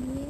लिए